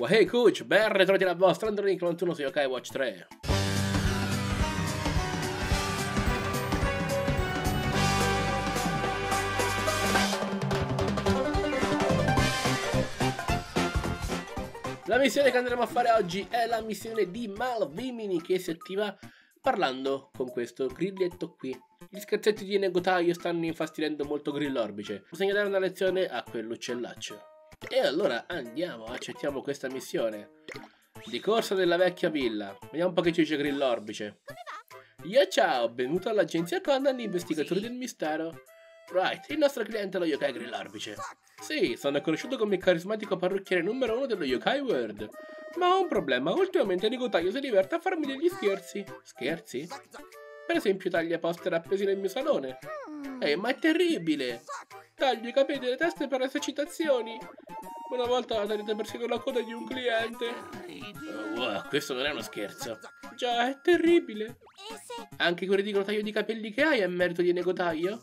Wahey Coach, ben ritrovati alla vostra Android 91 su Yokai Watch 3. La missione che andremo a fare oggi è la missione di Malvimini che si attiva parlando con questo grilletto qui. Gli scherzetti di negotaio stanno infastidendo molto Grillorbice. Bisogna dare una lezione a quell'uccellaccio. E allora andiamo, accettiamo questa missione. Di corsa della vecchia villa. Vediamo un po' che ci dice Grillorbice. Io ciao, benvenuto all'agenzia Conan, investigatori del mistero. Right, il nostro cliente è lo yokai Grillorbice. Sì, sono conosciuto come il carismatico parrucchiere numero uno dello yokai world. Ma ho un problema, ultimamente Nicotaio si diverte a farmi degli scherzi. Scherzi? Per esempio taglia poster appesi nel mio salone. Eh, ma è terribile! Taglio i capelli delle teste per esercitazioni. Una volta ha tagliato persino la coda di un cliente. Oh, wow, questo non è uno scherzo. Già, è terribile. Anche quel ridicolo taglio di capelli che hai è merito di Negotaio?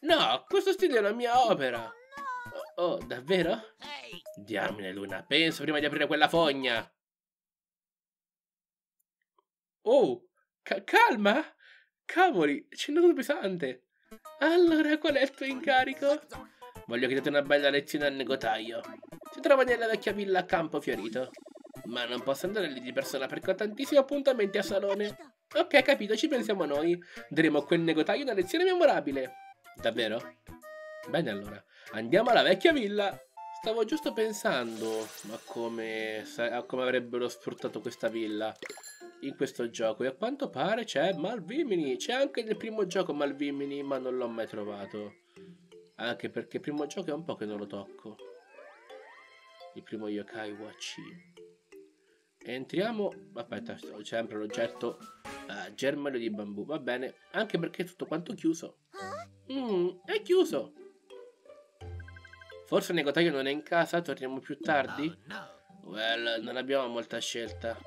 No, questo stile è una mia opera. Oh, oh, davvero? Diamine, Luna, penso prima di aprire quella fogna. Oh, ca calma! Cavoli, c'è andato pesante. Allora, qual è il tuo incarico? Voglio che date una bella lezione al negotaio. Si trova nella vecchia villa a Campo Fiorito. Ma non posso andare lì di persona perché ho tantissimi appuntamenti a salone. Ok, capito, ci pensiamo noi. Daremo a quel negotaio una lezione memorabile. Davvero? Bene allora, andiamo alla vecchia villa. Stavo giusto pensando a come, come avrebbero sfruttato questa villa in questo gioco e a quanto pare c'è Malvimini. C'è anche nel primo gioco Malvimini ma non l'ho mai trovato. Anche perché il primo gioco è un po' che non lo tocco. Il primo Yokai Wachi. Entriamo... Aspetta, ho sempre l'oggetto uh, germello di bambù. Va bene, anche perché è tutto quanto chiuso. Mmm, è chiuso. Forse il negotaio non è in casa, torniamo più tardi? Well, non abbiamo molta scelta.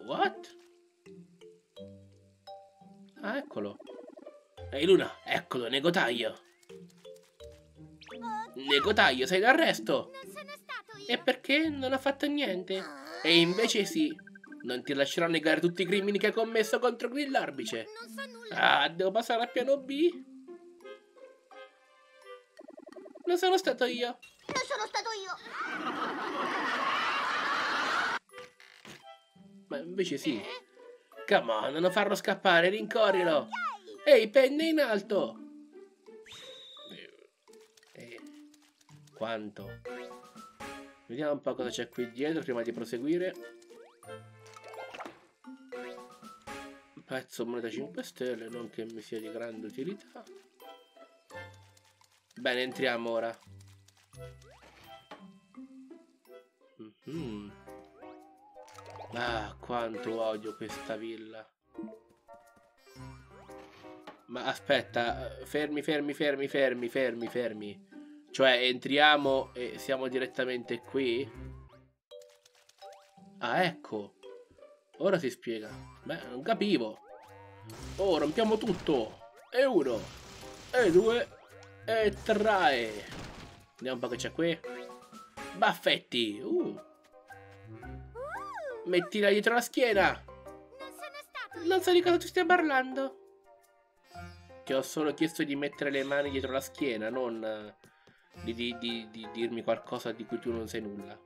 What? Ah, eccolo. Ehi Luna, eccolo, negotaio. Negotaio, sei d'arresto. E perché non ha fatto niente? E invece sì. Non ti lascerò negare tutti i crimini che hai commesso contro Grillarbice. Ah, devo passare al piano B? Non sono stato io. Non sono stato io. Ma invece sì. Come on, non farlo scappare, rincorrilo. Ehi, penne in alto. Eh, quanto? Vediamo un po' cosa c'è qui dietro prima di proseguire. Pezzo moneta 5 stelle, non che mi sia di grande utilità. Bene, entriamo ora. Mm -hmm. Ah, quanto odio questa villa. Ma aspetta, fermi, fermi, fermi, fermi, fermi, fermi. Cioè, entriamo e siamo direttamente qui? Ah, ecco. Ora si spiega. Beh, non capivo. Oh, rompiamo tutto. E uno. E due. E tre. Vediamo un po' che c'è qui. Baffetti. Uh. Mettila dietro la schiena. Non so di cosa tu stia parlando. Ti ho solo chiesto di mettere le mani dietro la schiena, non eh, di, di, di, di dirmi qualcosa di cui tu non sai nulla.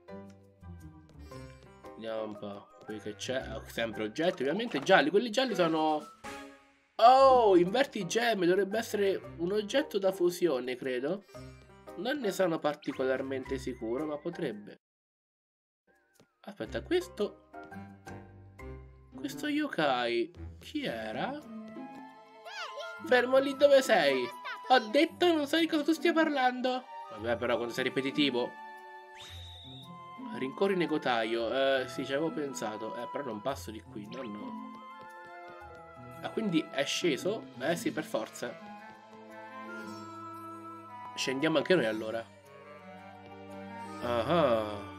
Vediamo un po'. Qui che c'è. Sempre oggetti, ovviamente. Gialli. Quelli gialli sono... Oh, inverti gemme. Dovrebbe essere un oggetto da fusione, credo. Non ne sono particolarmente sicuro, ma potrebbe. Aspetta, questo... Questo yokai... Chi era? Fermo lì dove sei! Ho detto non so di cosa tu stia parlando! Vabbè, però quando sei ripetitivo... Rincorri negotaio. Eh, sì, ci avevo pensato. Eh, però non passo di qui, no, no. Ah, quindi è sceso? Eh sì, per forza. Scendiamo anche noi allora. Ah.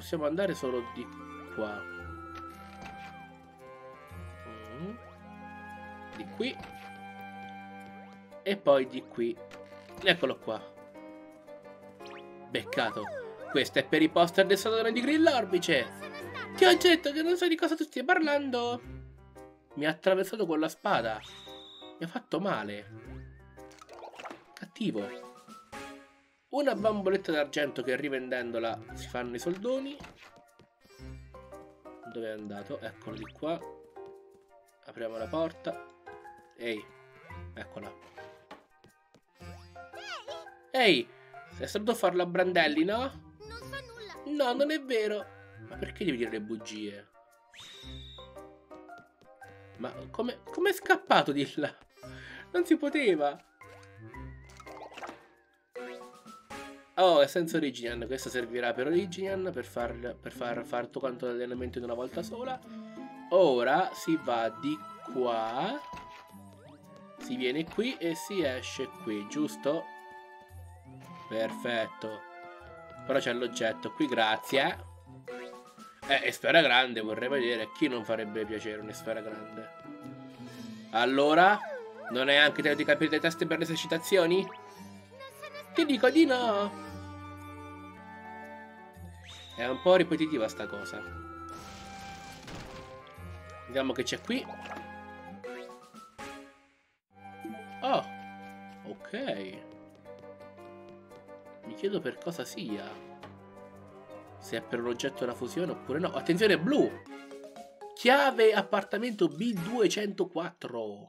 Possiamo andare solo di qua. Mm. Di qui. E poi di qui. Eccolo qua. Beccato. Questo è per i poster del salone di Grillorbice. Ti ho detto che non so di cosa tu stia parlando. Mi ha attraversato con la spada. Mi ha fatto male. Cattivo. Una bamboletta d'argento che rivendendola si fanno i soldoni. Dove è andato? Eccolo di qua. Apriamo la porta. Ehi, eccola. Ehi, sei stato a farlo a Brandelli, no? Non fa nulla. No, non è vero. Ma perché devi dire le bugie? Ma come è scappato di là? Non si poteva. Oh, è senza Originian. Questo servirà per Originian per far, per far, far tutto quanto l'allenamento in una volta sola. Ora si va di qua. Si viene qui e si esce qui, giusto? Perfetto. Però c'è l'oggetto qui, grazie. Eh, e sfera grande, vorrei vedere. A chi non farebbe piacere una sfera grande? Allora? Non hai anche tempo di capire le teste per le esercitazioni? Ti dico di no. È un po' ripetitiva sta cosa. Vediamo che c'è qui. Oh, ok. Mi chiedo per cosa sia. Se è per un oggetto della fusione oppure no. Attenzione, blu! Chiave appartamento B204.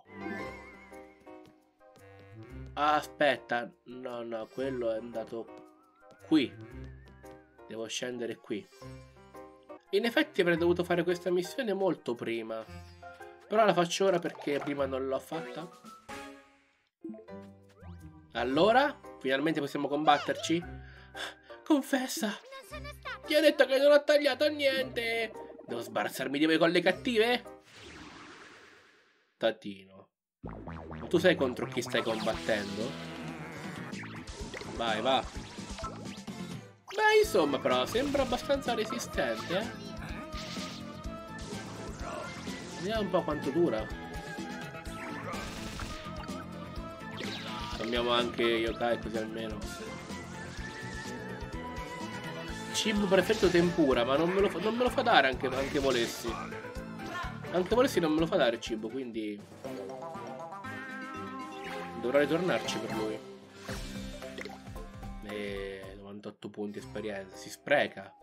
Aspetta, no, no, quello è andato qui. Devo scendere qui. In effetti avrei dovuto fare questa missione molto prima. Però la faccio ora perché prima non l'ho fatta. Allora, finalmente possiamo combatterci? Confessa! Ti ho detto che non ho tagliato niente! Devo sbarazzarmi di voi con le cattive? Tatino. Tu sai contro chi stai combattendo? Vai, va. Beh, insomma, però, sembra abbastanza resistente, eh? Vediamo un po' quanto dura. Cambiamo anche yokai così almeno. Cibo perfetto tempura, ma non me lo fa, non me lo fa dare anche, anche volessi. Anche volessi non me lo fa dare cibo, quindi... Dovrò ritornarci per lui. E 98 punti esperienza, si spreca.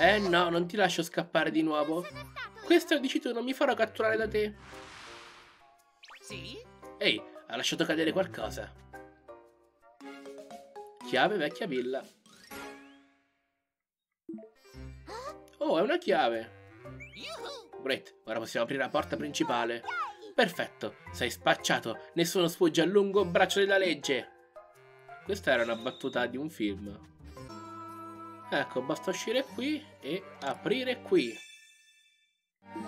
Eh no, non ti lascio scappare di nuovo. Questo dici tu, non mi farò catturare da te. Sì? Ehi, ha lasciato cadere qualcosa. Chiave vecchia villa. Oh, è una chiave. Great, ora possiamo aprire la porta principale. Perfetto, sei spacciato. Nessuno sfugge al lungo braccio della legge. Questa era una battuta di un film. Ecco, basta uscire qui e aprire qui.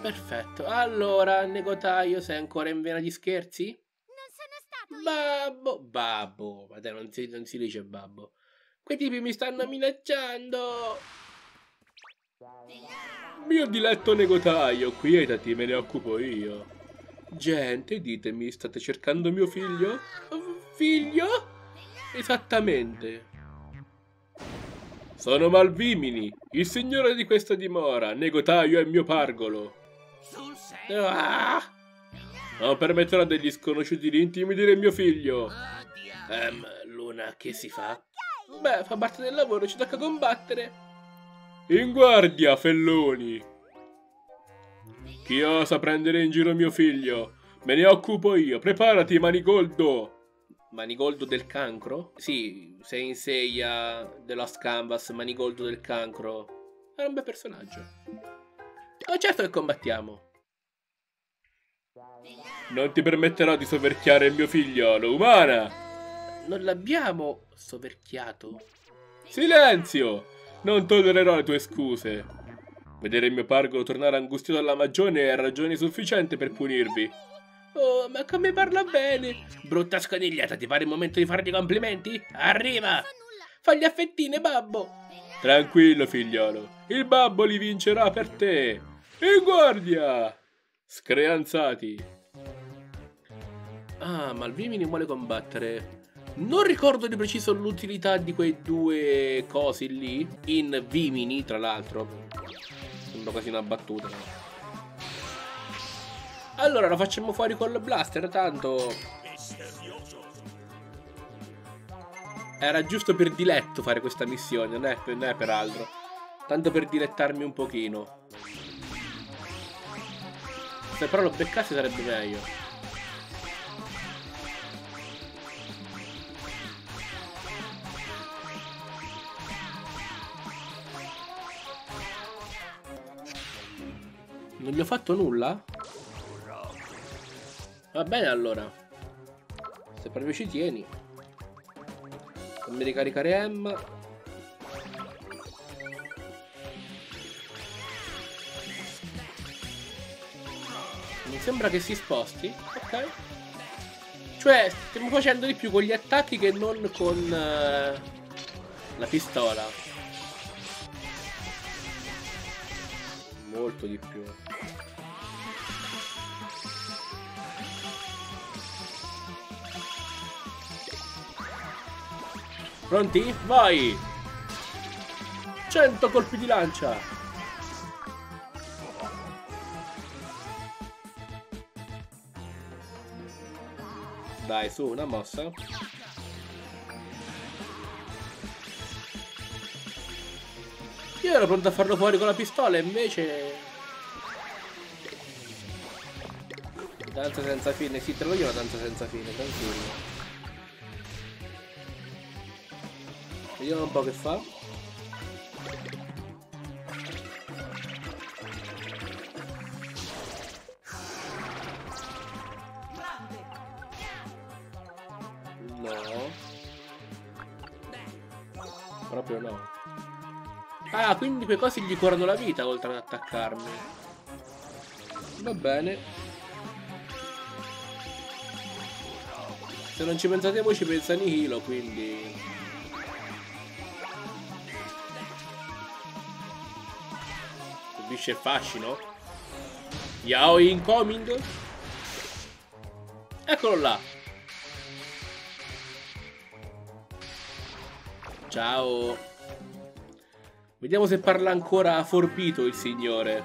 Perfetto. Allora, negotaio, sei ancora in vena di scherzi? Non sono stato. Babbo, babbo, ma dai, non si, non si dice babbo. Quei tipi mi stanno minacciando. Mio diletto negotaio, quietati, me ne occupo io. Gente, ditemi, state cercando mio figlio? Figlio? Esattamente. Sono Malvimini, il signore di questa dimora, negotaio è mio pargolo. Sul? Ah! Non permetterò degli sconosciuti di intimidire mio figlio. Ehm, Luna, che si fa? Beh, fa parte del lavoro, ci tocca combattere. In guardia, felloni! Chi osa prendere in giro mio figlio? Me ne occupo io, preparati, Manigoldo! Manigoldo del cancro? Sì, sei in Seiya The Lost Canvas, Manigoldo del cancro. Era un bel personaggio. Oh, certo che combattiamo. Non ti permetterò di soverchiare il mio figliolo, umana! Non l'abbiamo soverchiato. Silenzio! Non tollererò le tue scuse. Vedere il mio pargolo tornare angustioso alla magione è ragione sufficiente per punirvi. Oh, ma come parla bene! Brutta sconigliata, ti pare il momento di fargli complimenti? Arriva! Fagli affettine, babbo! Tranquillo, figliolo. Il babbo li vincerà per te. In guardia! Screanzati. Ah, Malvimini vuole combattere. Non ricordo di preciso l'utilità di quei due cosi lì. In Vimini, tra l'altro. Sembra quasi una battuta. Allora lo facciamo fuori col blaster, tanto... Era giusto per diletto fare questa missione, non è, non è per altro. Tanto per dilettarmi un pochino. Se però lo beccassi sarebbe meglio. Non gli ho fatto nulla? Va bene allora. Se proprio ci tieni. Fammi ricaricare Emma. Mi sembra che si sposti. Ok. Cioè, stiamo facendo di più con gli attacchi che non con uh, la pistola. Molto di più. Pronti? Vai! 100 colpi di lancia! Dai, su, una mossa. Io ero pronto a farlo fuori con la pistola, invece... Danza senza fine, sì, te lo io una danza senza fine, tranquillo. Vediamo un po' che fa. No. Proprio no. Ah, quindi quei cosi gli curano la vita oltre ad attaccarmi. Va bene. Se non ci pensate voi ci pensa Nihilo, quindi... Il fascino. Yao incoming. Eccolo là. Ciao. Vediamo se parla ancora forbito il signore.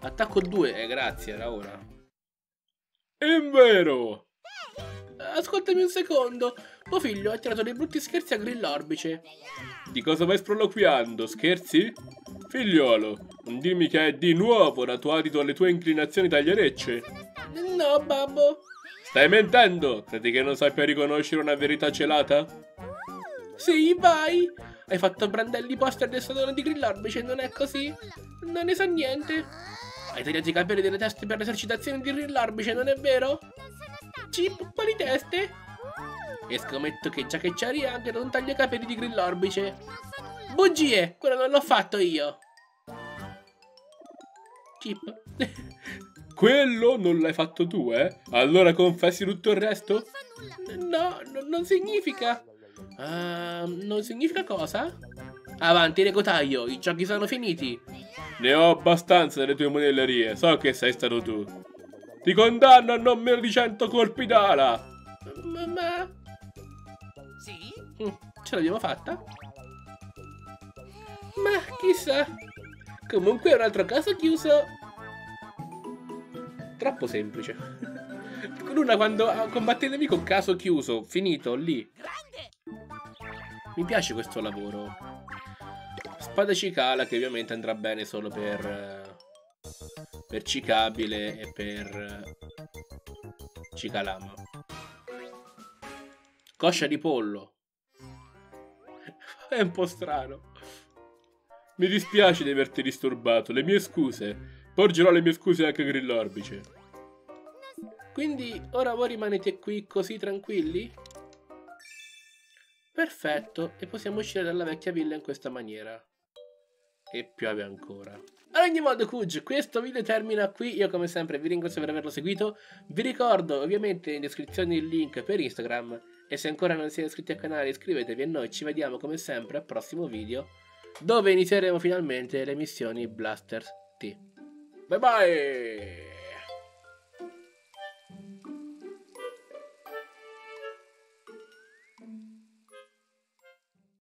Attacco 2, eh, grazie, era ora. È vero! Ascoltami un secondo. Tuo figlio ha tirato dei brutti scherzi a Grillorbice. Di cosa vai sproloquiando? Scherzi? Figliolo, non dimmi che è di nuovo adito alle tue inclinazioni tagliarecce. No, babbo. Stai mentendo? Credi che non sappia riconoscere una verità celata? Sì, vai. Hai fatto brandelli poster del salone di Grillorbice, non è così? Non ne sa niente. Hai tagliato i capelli delle teste per l'esercitazione di Grillorbice, non è vero? Chip, quali teste? E scommetto che già che c'eri anche non taglia i capelli di Grillorbice. Bugie, quello non l'ho fatto io. Chip. quello non l'hai fatto tu, eh? Allora confessi tutto il resto? No, non significa. Uh, non significa cosa? Avanti, negotaio, i giochi sono finiti. Ne ho abbastanza delle tue monellerie, so che sei stato tu. Ti condanno a non meno di cento colpi d'ala! Ma... Sì? Mm, ce l'abbiamo fatta? Ma chissà... Comunque è un altro caso chiuso... Troppo semplice. Luna quando combatte il nemico caso chiuso, finito, lì. Mi piace questo lavoro. Spada cicala che ovviamente andrà bene solo per per Cicabile e per Cicalama. Coscia di pollo. È un po' strano. Mi dispiace di averti disturbato, le mie scuse. Porgerò le mie scuse anche a Grillorbice. Quindi ora voi rimanete qui così tranquilli? Perfetto, e possiamo uscire dalla vecchia villa in questa maniera. E piove ancora. Ad ogni modo, Kuj, questo video termina qui. Io, come sempre, vi ringrazio per averlo seguito. Vi ricordo, ovviamente, in descrizione il link per Instagram. E se ancora non siete iscritti al canale, iscrivetevi e noi ci vediamo, come sempre, al prossimo video. Dove inizieremo finalmente le missioni Blasters T. Bye bye!